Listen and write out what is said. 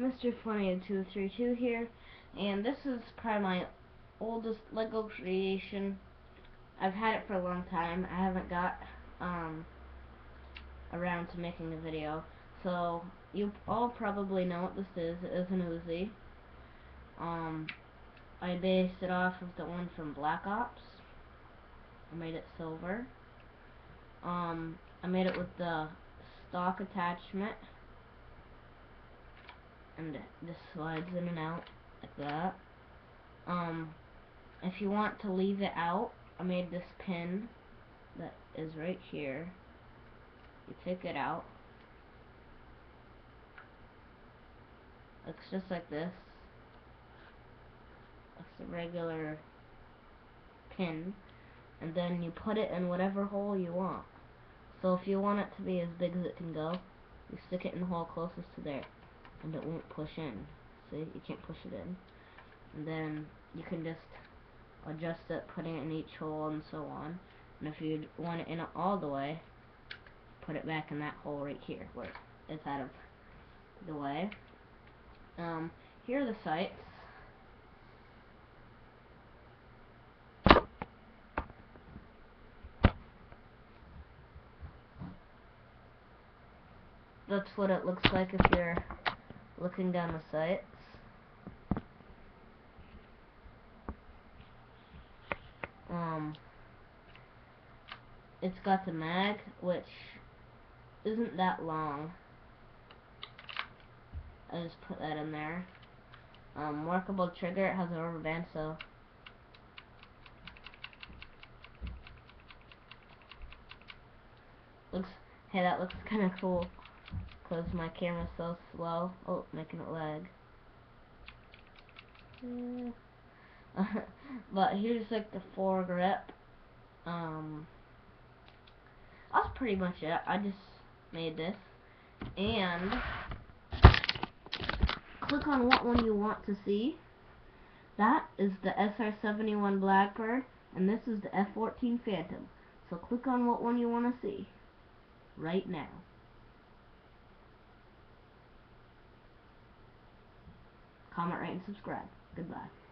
Mr. Funny232 here, and this is probably my oldest Lego creation. I've had it for a long time. I haven't got um, around to making a video. So, you all probably know what this is. It is an Uzi. Um, I based it off of the one from Black Ops. I made it silver. Um, I made it with the stock attachment and this slides in and out like that. Um, if you want to leave it out, I made this pin that is right here. You take it out. Looks just like this. That's a regular pin. And then you put it in whatever hole you want. So if you want it to be as big as it can go, you stick it in the hole closest to there and it won't push in. See, you can't push it in. And then you can just adjust it, putting it in each hole and so on. And if you want it in it all the way, put it back in that hole right here where it's out of the way. Um, here are the sights. That's what it looks like if you're looking down the sights. Um, it's got the mag, which isn't that long. I just put that in there. Um, workable trigger, it has a rubber band, so looks, hey, that looks kind of cool because my camera's so slow. Oh, making it lag. but here's like the foregrip. Um, that's pretty much it. I just made this. And click on what one you want to see. That is the SR-71 Blackbird, and this is the F-14 Phantom. So click on what one you want to see right now. Comment, rate, and subscribe. Goodbye.